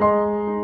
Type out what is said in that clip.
Música